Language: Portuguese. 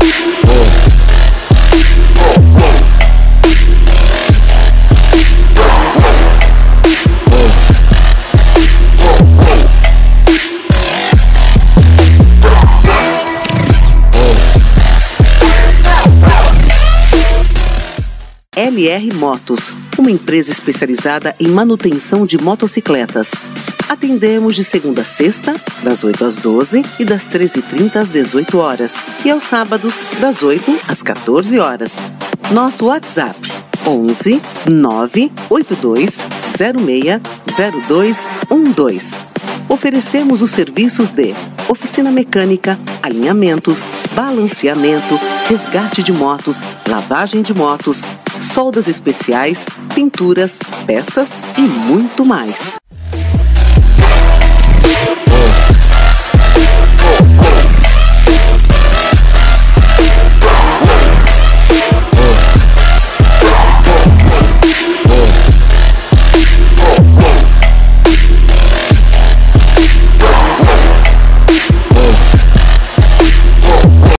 Whoa. LR Motos, uma empresa especializada em manutenção de motocicletas. Atendemos de segunda a sexta, das 8 às 12 e das 13h30 às 18 horas. E aos sábados, das 8 às 14 horas. Nosso WhatsApp 11 982 06 0212. Oferecemos os serviços de oficina mecânica, alinhamentos, balanceamento, resgate de motos, lavagem de motos, soldas especiais, pinturas, peças e muito mais.